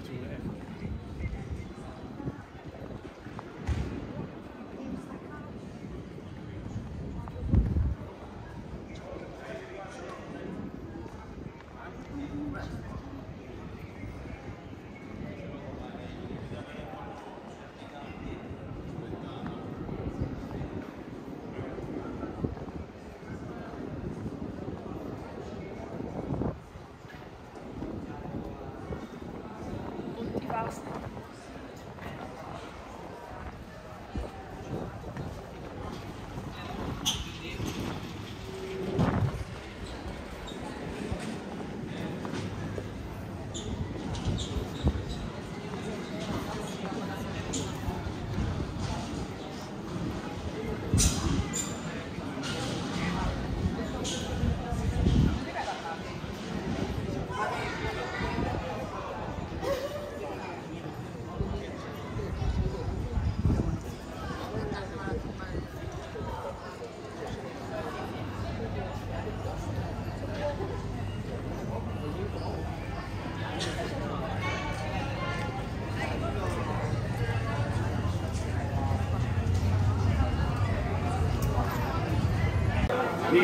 15 minutes.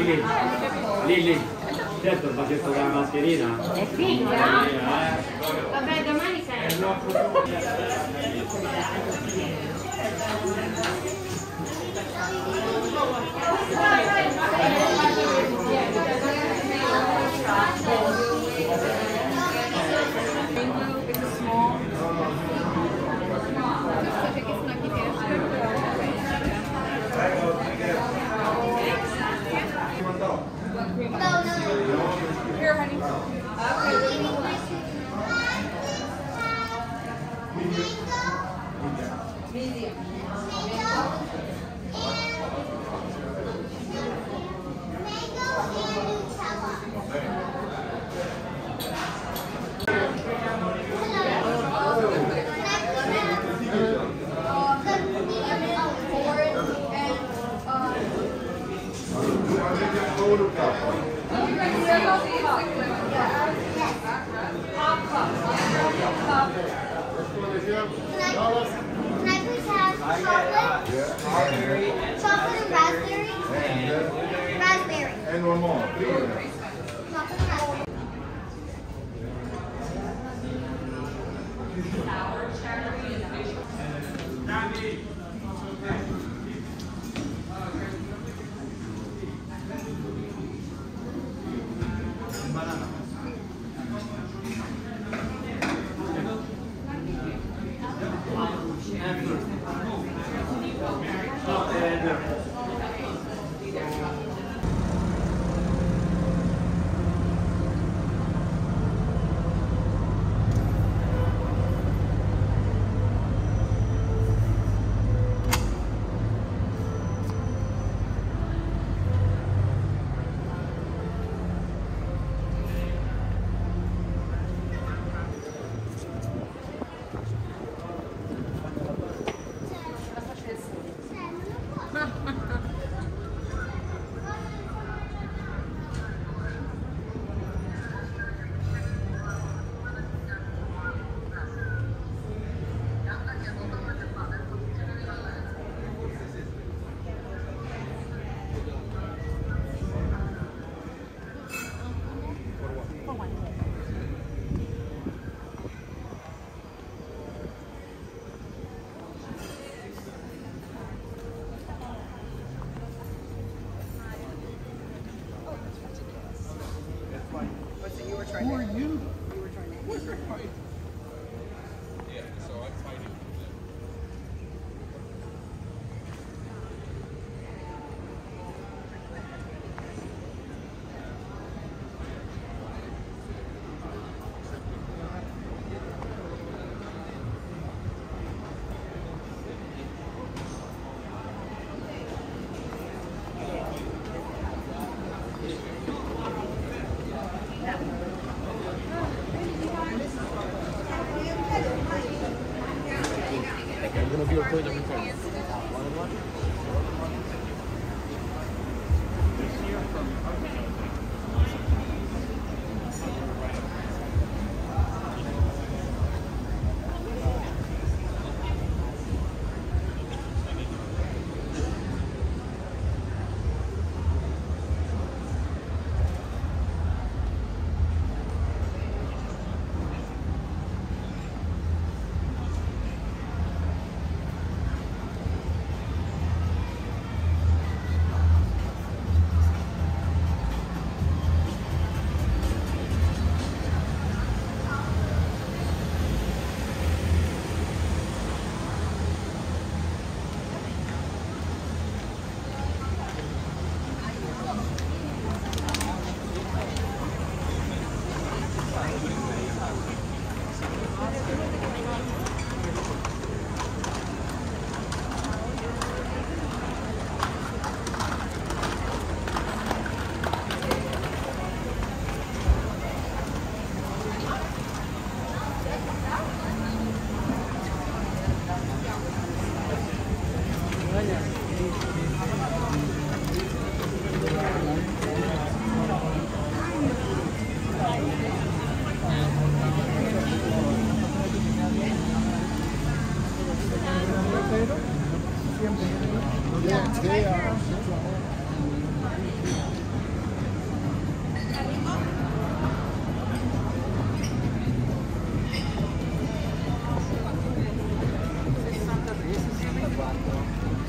Lili, Lili, certo il bacetto con mascherina. È figa?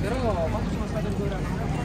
Pero, ¿cuántos son los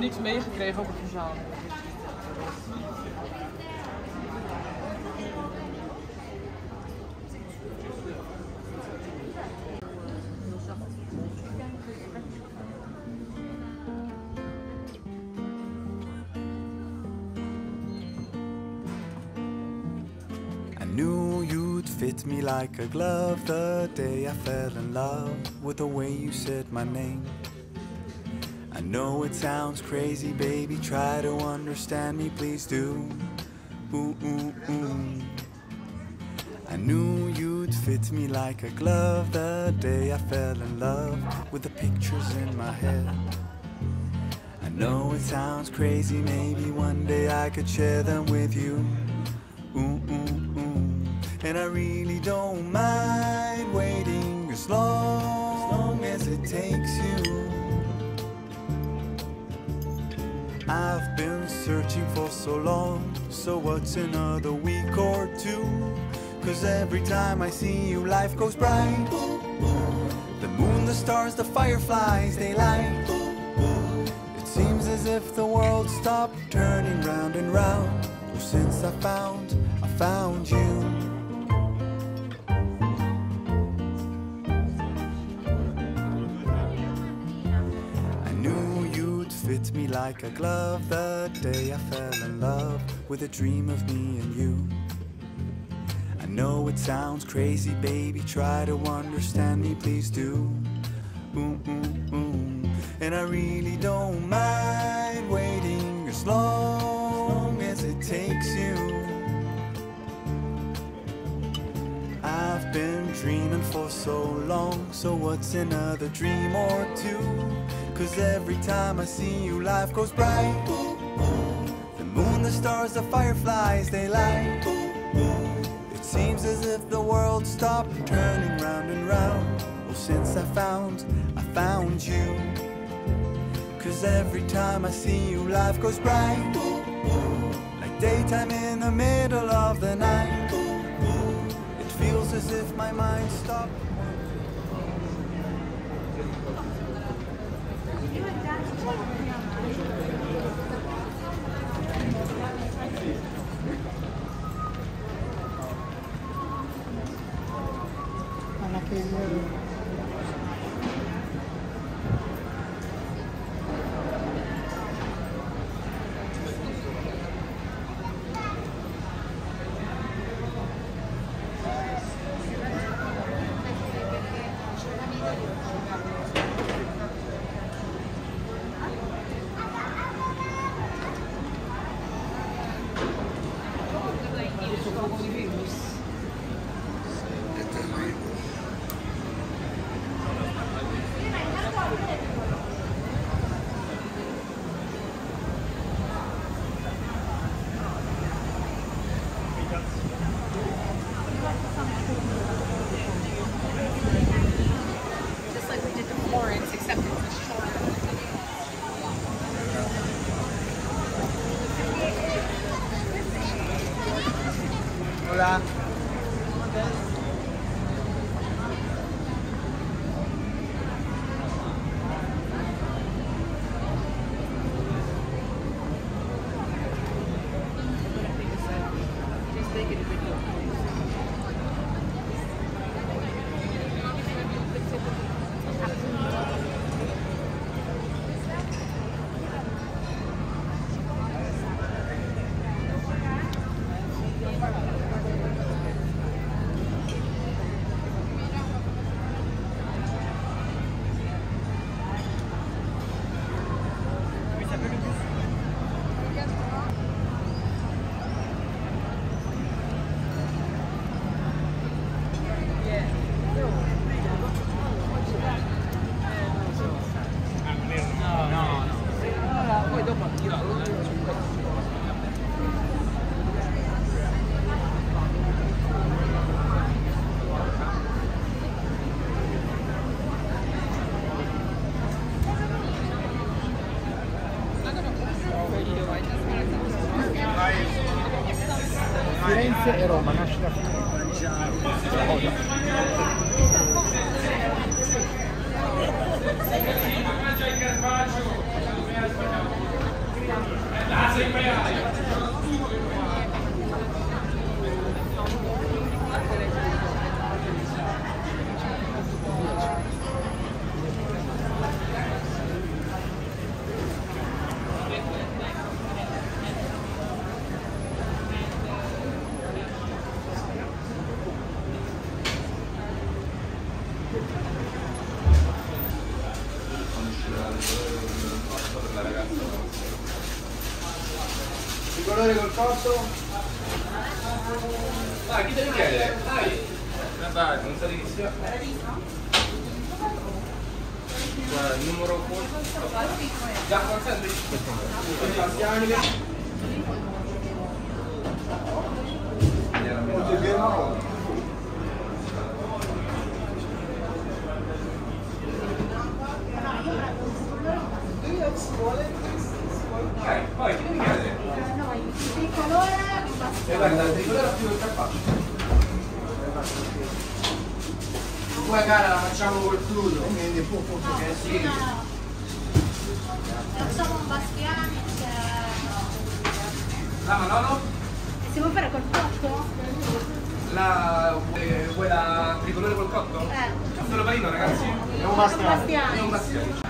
niks meegekregen over. I knew you'd fit me like a glove the day I fell in love with the way you said my name. Know it sounds crazy, baby. Try to understand me, please do. Ooh, ooh, ooh. I knew you'd fit me like a glove the day I fell in love with the pictures in my head. I know it sounds crazy, maybe one day I could share them with you. Ooh, ooh, ooh. And I really don't mind I've been searching for so long, so what's another week or two? Cause every time I see you, life goes bright. The moon, the stars, the fireflies, they light. It seems as if the world stopped turning round and round. Well, since I found, I found you. Like a glove the day I fell in love with a dream of me and you. I know it sounds crazy, baby. Try to understand me, please do. Ooh, ooh, ooh. And I really don't mind waiting as long as it takes you. I've been dreaming for so long, so what's another dream or two? Cause every time I see you, life goes bright. The moon, the stars, the fireflies, they light. It seems as if the world stopped turning round and round. Well, since I found, I found you. Cause every time I see you, life goes bright. Like daytime in the middle of the night. It feels as if my mind stopped. scorso? Vai, chi devi chiedere? Dai! Dai, eh, non sa di chi sia. Guarda, il numero 4. Già, consente. Anni. Molto bene. Do you have small and Okay, fine chiede? Tricolore, E guarda, il tricolore più capace. Poi cara la facciamo col crudo, quindi può punto che sì. facciamo un bastiani. Ah, ma no, no? Si può fare col cotto? La... eh, vuoi la tricolore col cotto? Eh. Solo panino, ragazzi? È un bastiano. È un bastiano.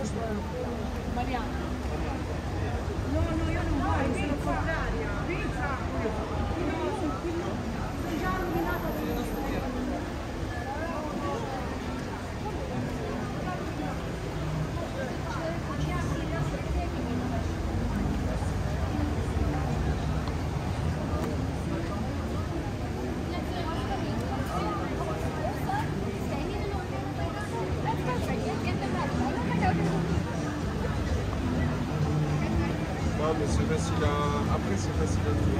прошлое. À. Après,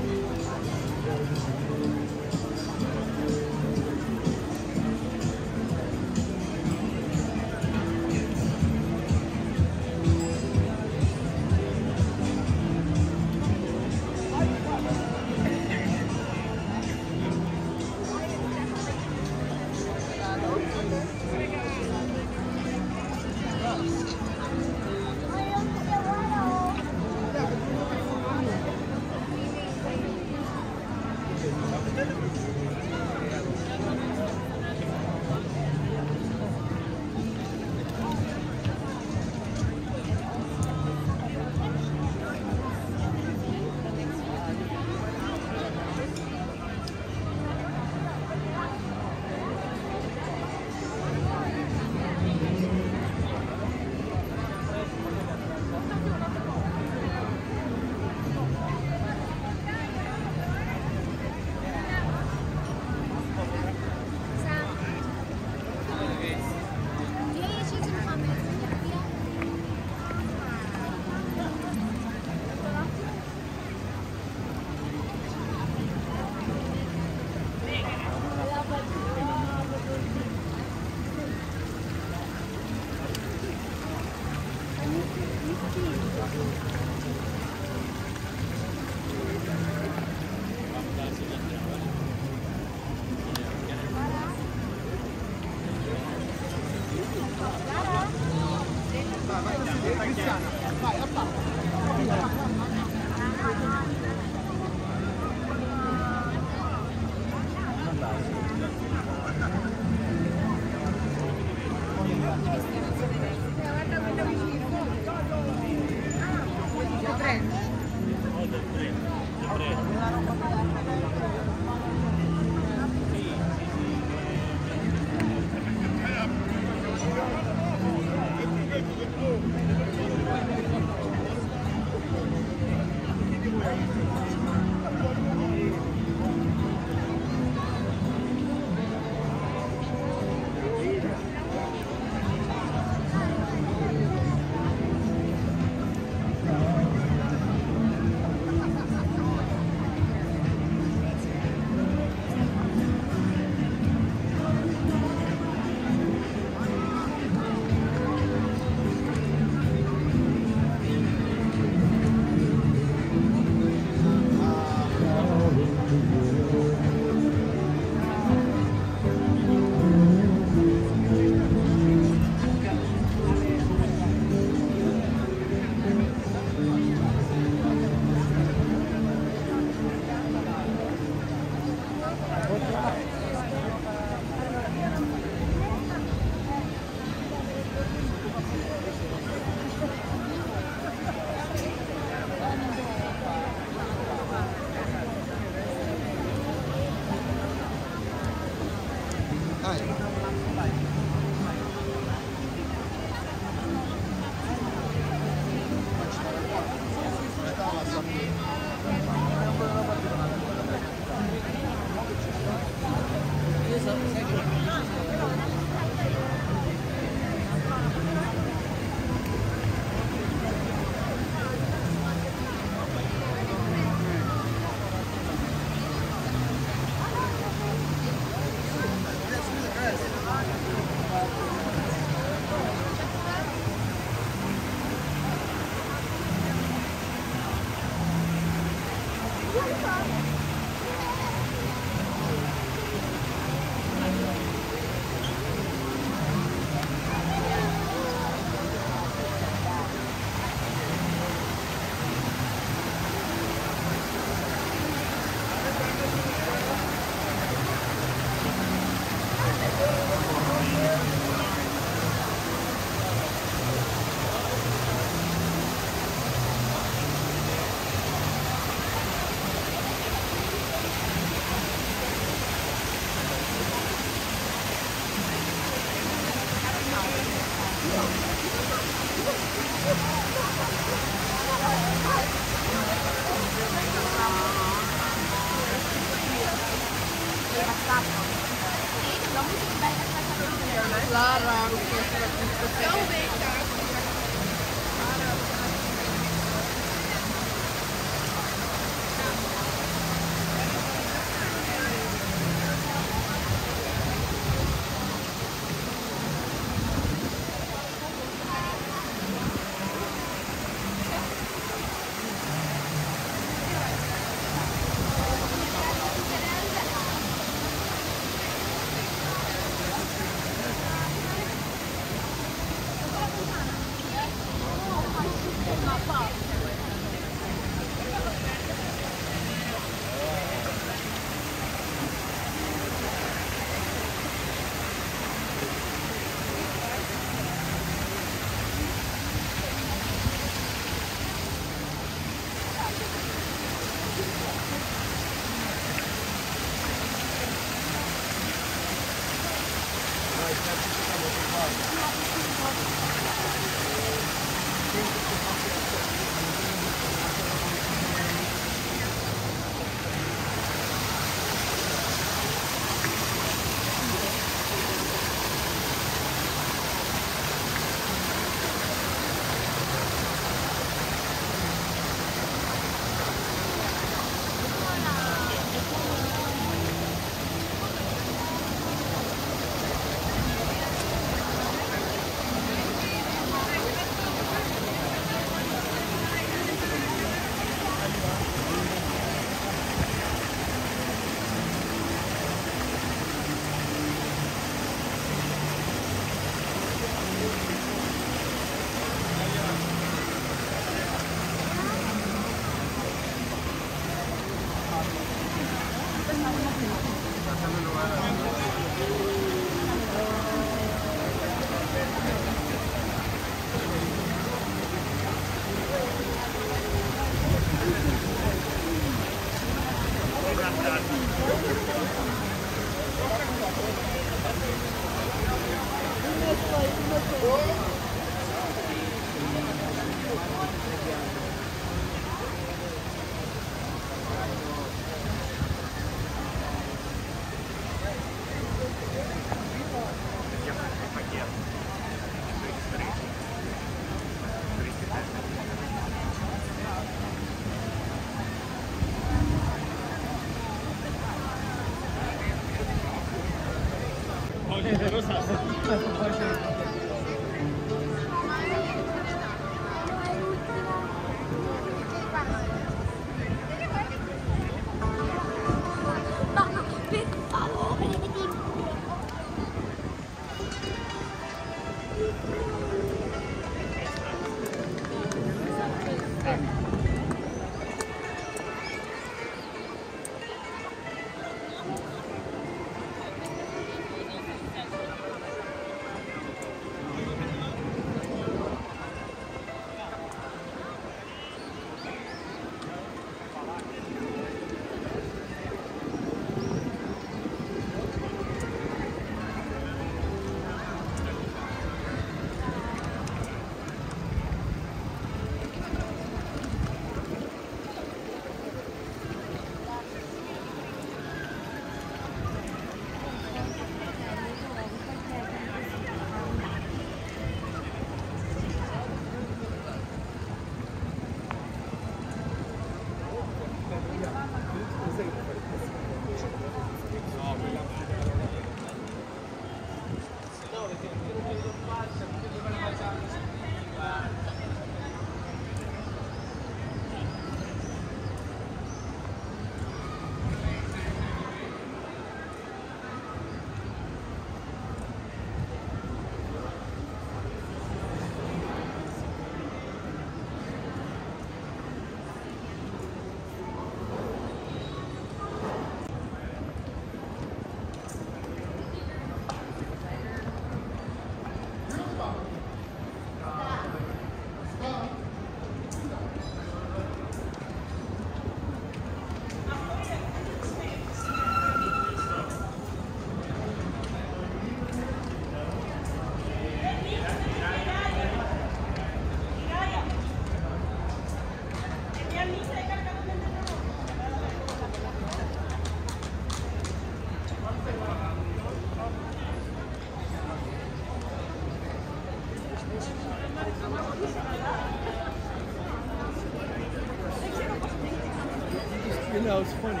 It's funny.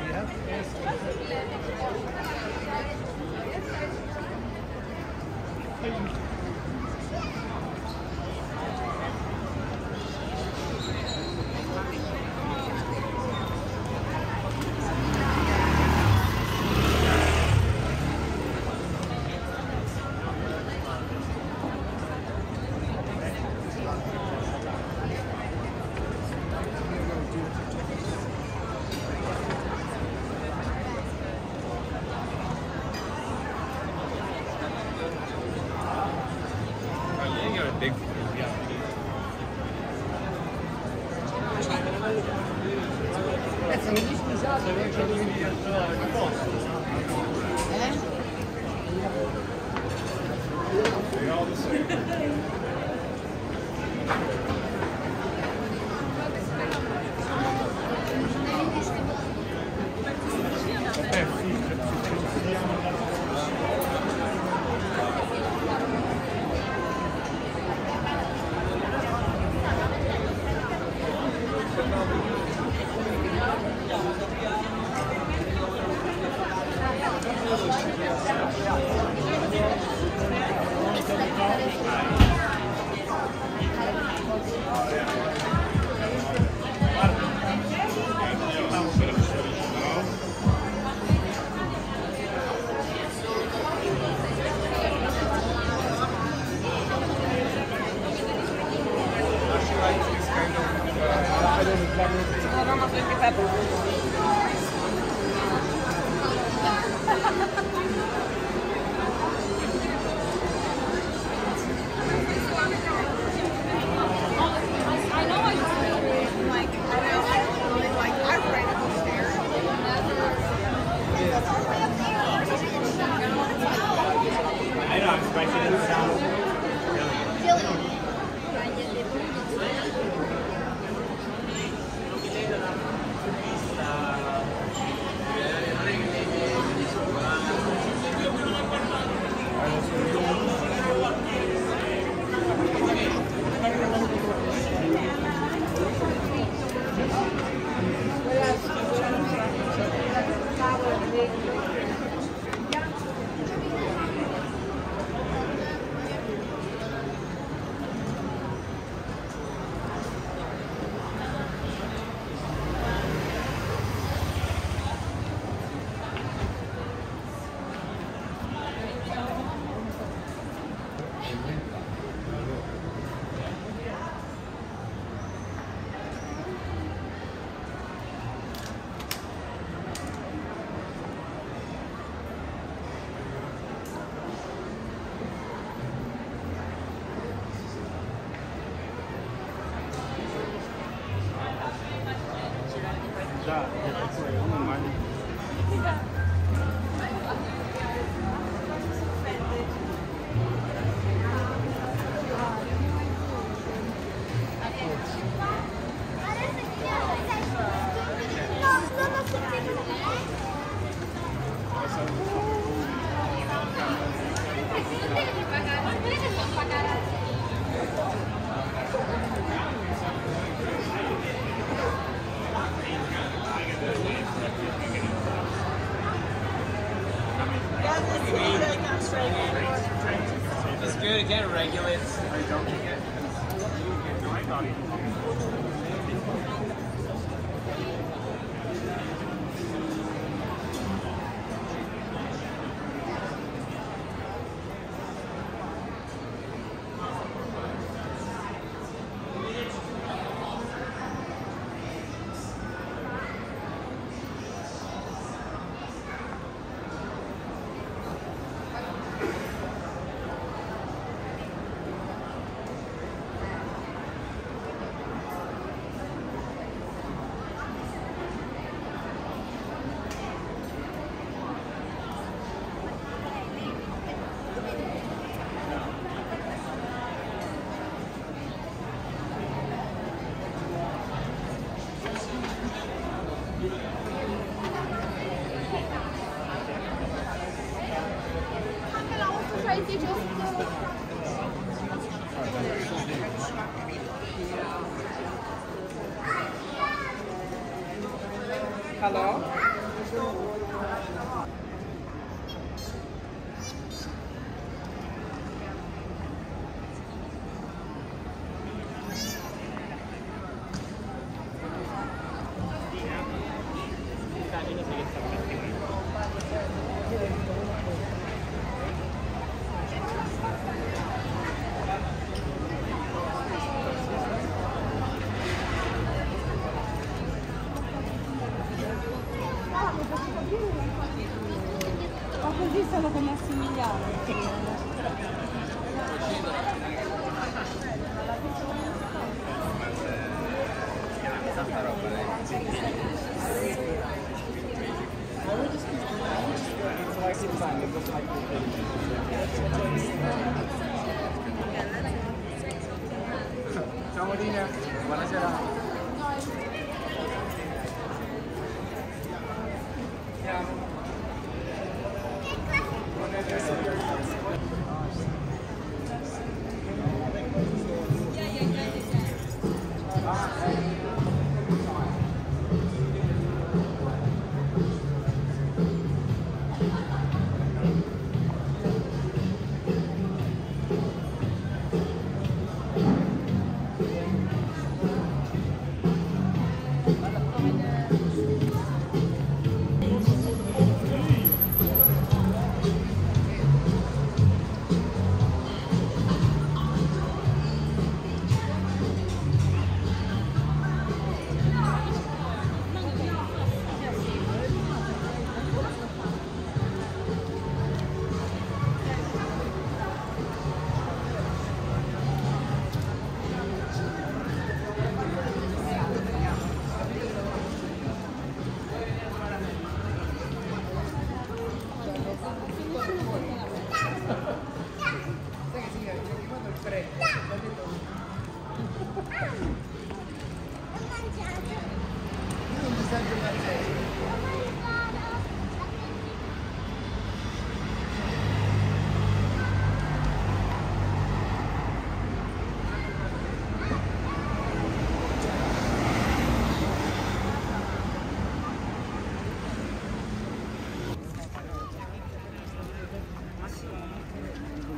I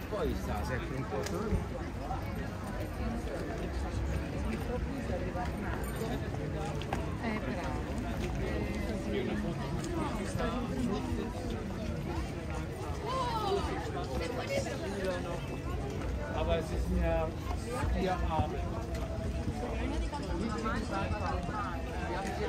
poi sta sempre un po' eh bravo aber es ist mehr vier Arme. Wir haben hier